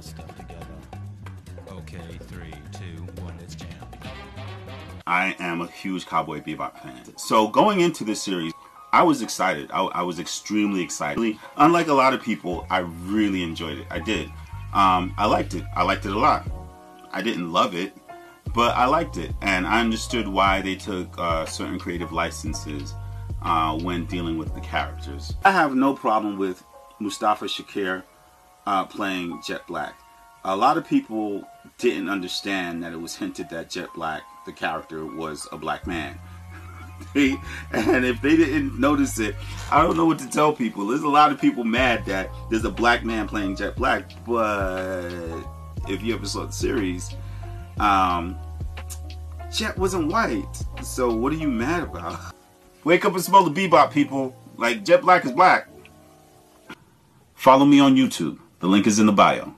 stuff together. Okay, three, two, one, it's jam. I am a huge Cowboy Bebop fan. So going into this series, I was excited. I, I was extremely excited. Unlike a lot of people, I really enjoyed it. I did. Um, I liked it. I liked it a lot. I didn't love it, but I liked it, and I understood why they took uh, certain creative licenses uh, when dealing with the characters. I have no problem with Mustafa Shakir uh, playing Jet Black. A lot of people didn't understand that it was hinted that Jet Black, the character, was a black man. and if they didn't notice it, I don't know what to tell people. There's a lot of people mad that there's a black man playing Jet Black, but if you ever saw the series, um, Jet wasn't white. So what are you mad about? Wake up and smell the bebop, people. Like Jet Black is black. Follow me on YouTube. The link is in the bio.